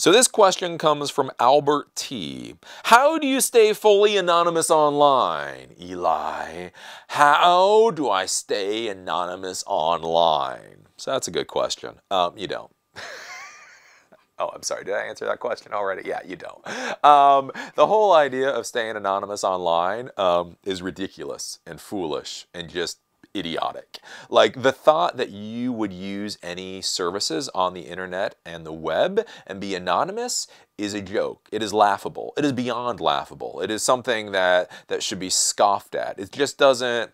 So this question comes from Albert T. How do you stay fully anonymous online? Eli, how do I stay anonymous online? So that's a good question. Um, you don't. Oh, I'm sorry. Did I answer that question already? Yeah, you don't. Um, the whole idea of staying anonymous online um, is ridiculous and foolish and just idiotic. Like the thought that you would use any services on the internet and the web and be anonymous is a joke. It is laughable. It is beyond laughable. It is something that that should be scoffed at. It just doesn't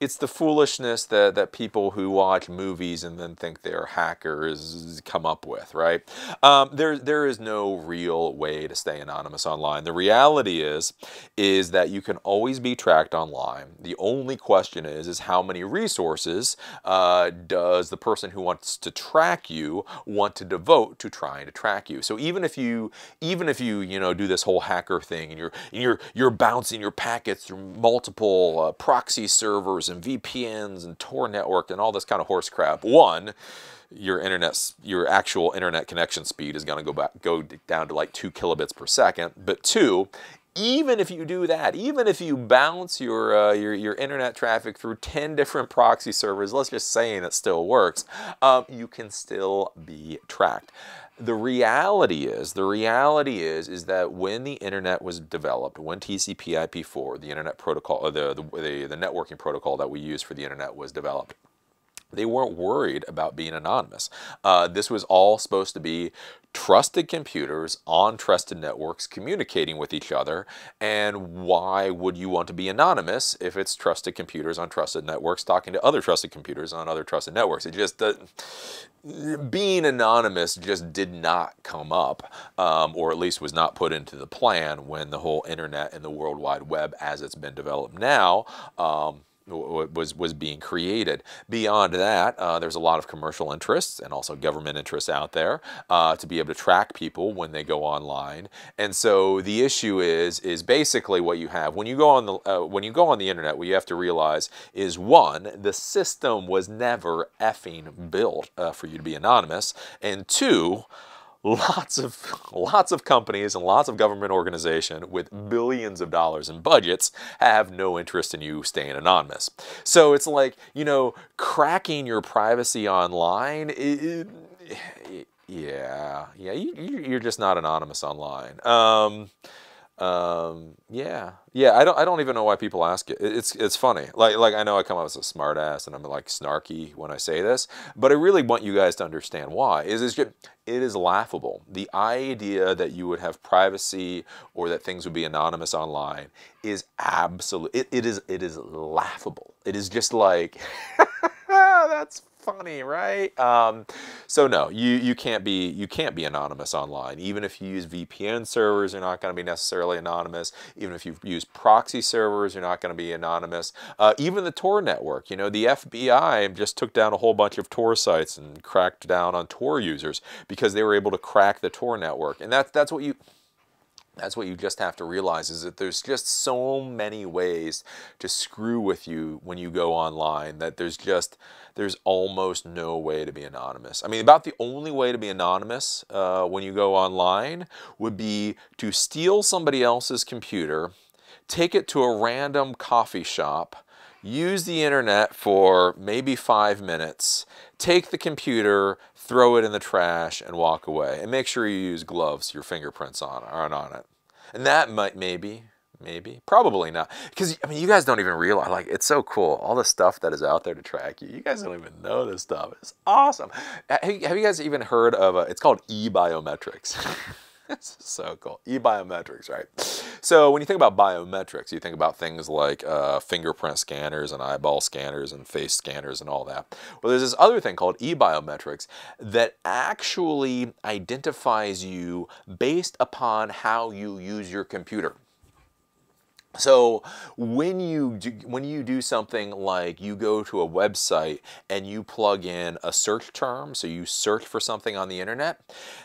it's the foolishness that, that people who watch movies and then think they're hackers come up with, right? Um, there, there is no real way to stay anonymous online. The reality is, is that you can always be tracked online. The only question is, is how many resources uh, does the person who wants to track you want to devote to trying to track you? So even if you, even if you, you know, do this whole hacker thing and you're, you're, you're bouncing your packets through multiple uh, proxy servers and VPNs and Tor network and all this kind of horse crap. One, your internet, your actual internet connection speed is going to go back, go down to like two kilobits per second. But two, even if you do that, even if you bounce your, uh, your, your internet traffic through 10 different proxy servers, let's just say it still works, um, you can still be tracked. The reality is, the reality is, is that when the internet was developed, when TCP IP4, the internet protocol, the, the, the, the networking protocol that we use for the internet was developed, they weren't worried about being anonymous. Uh, this was all supposed to be trusted computers on trusted networks communicating with each other. And why would you want to be anonymous if it's trusted computers on trusted networks talking to other trusted computers on other trusted networks? It just, uh, being anonymous just did not come up, um, or at least was not put into the plan when the whole internet and the World Wide Web as it's been developed now um, was was being created. Beyond that, uh, there's a lot of commercial interests and also government interests out there uh, to be able to track people when they go online. And so the issue is is basically what you have when you go on the uh, when you go on the internet. What you have to realize is one, the system was never effing built uh, for you to be anonymous, and two lots of lots of companies and lots of government organization with billions of dollars in budgets have no interest in you staying anonymous. So it's like, you know, cracking your privacy online it, it, yeah, yeah, you, are just not anonymous online. Um, um, yeah, yeah. I don't. I don't even know why people ask it. It's it's funny. Like like I know I come out as a smartass and I'm like snarky when I say this, but I really want you guys to understand why. Is is it is laughable. The idea that you would have privacy or that things would be anonymous online is absolute. It, it is it is laughable. It is just like that's funny, right? Um, so no, you you can't be you can't be anonymous online. Even if you use VPN servers, you're not going to be necessarily anonymous. Even if you use proxy servers, you're not going to be anonymous. Uh, even the Tor network, you know, the FBI just took down a whole bunch of Tor sites and cracked down on Tor users because they were able to crack the Tor network, and that's that's what you that's what you just have to realize is that there's just so many ways to screw with you when you go online that there's just there's almost no way to be anonymous. I mean, about the only way to be anonymous uh, when you go online would be to steal somebody else's computer, take it to a random coffee shop, use the internet for maybe five minutes, take the computer, throw it in the trash, and walk away. And make sure you use gloves, your fingerprints on, aren't on it. And that might maybe, maybe, probably not. Because, I mean, you guys don't even realize, like, it's so cool. All the stuff that is out there to track you. You guys don't even know this stuff. It's awesome. Have you guys even heard of, a, it's called e-biometrics. It's so cool. E-biometrics, right? So when you think about biometrics, you think about things like uh, fingerprint scanners and eyeball scanners and face scanners and all that. Well, there's this other thing called e-biometrics that actually identifies you based upon how you use your computer. So when you do, when you do something like you go to a website and you plug in a search term, so you search for something on the internet,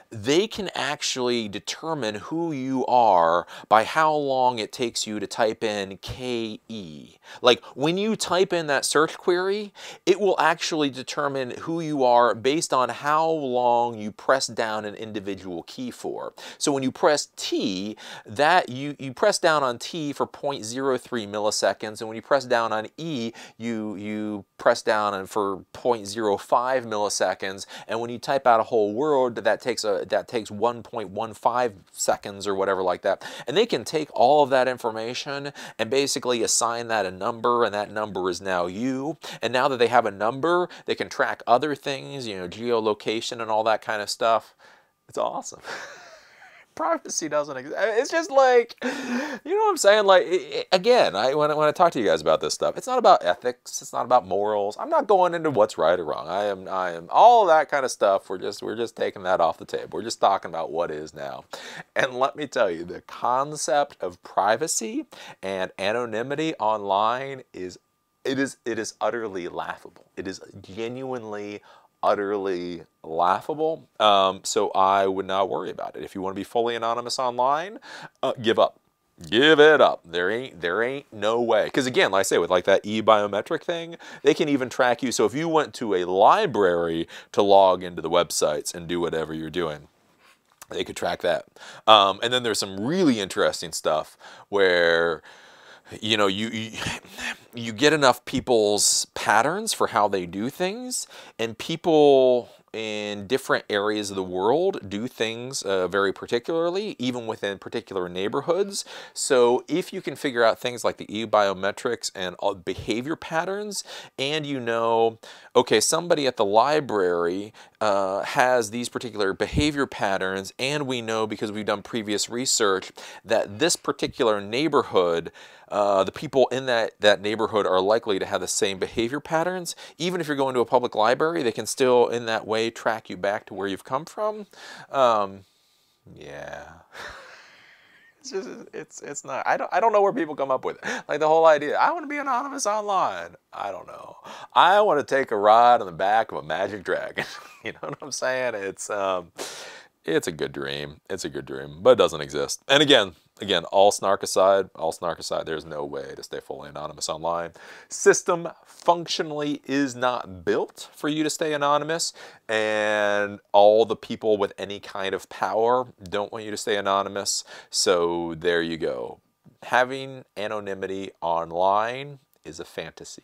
they can actually determine who you are by how long it takes you to type in KE. Like when you type in that search query, it will actually determine who you are based on how long you press down an individual key for. So when you press T, that you, you press down on T for 0.03 milliseconds, and when you press down on E, you, you press down and for 0.05 milliseconds, and when you type out a whole word, that takes a that takes 1.15 seconds or whatever like that. And they can take all of that information and basically assign that a number, and that number is now you. And now that they have a number, they can track other things, you know, geolocation and all that kind of stuff. It's awesome. privacy doesn't exist. It's just like, you know what I'm saying? Like, again, I when, I when I talk to you guys about this stuff, it's not about ethics. It's not about morals. I'm not going into what's right or wrong. I am, I am all that kind of stuff. We're just, we're just taking that off the table. We're just talking about what is now. And let me tell you, the concept of privacy and anonymity online is it is it is utterly laughable. It is genuinely utterly laughable. Um, so I would not worry about it. If you want to be fully anonymous online, uh, give up. Give it up. There ain't there ain't no way. Because again, like I say, with like that e-biometric thing, they can even track you. So if you went to a library to log into the websites and do whatever you're doing, they could track that. Um, and then there's some really interesting stuff where you know you, you, you get enough people's patterns for how they do things and people in different areas of the world do things uh, very particularly, even within particular neighborhoods. So if you can figure out things like the e-biometrics and uh, behavior patterns, and you know, okay, somebody at the library uh, has these particular behavior patterns, and we know because we've done previous research that this particular neighborhood uh, the people in that, that neighborhood are likely to have the same behavior patterns. Even if you're going to a public library, they can still, in that way, track you back to where you've come from. Um, yeah. it's just, it's, it's not, I don't, I don't know where people come up with it. Like the whole idea, I want to be anonymous online. I don't know. I want to take a ride on the back of a magic dragon. you know what I'm saying? It's, um, it's a good dream. It's a good dream, but it doesn't exist. And again, again, all snark aside, all snark aside, there's no way to stay fully anonymous online. System functionally is not built for you to stay anonymous, and all the people with any kind of power don't want you to stay anonymous. So there you go. Having anonymity online is a fantasy.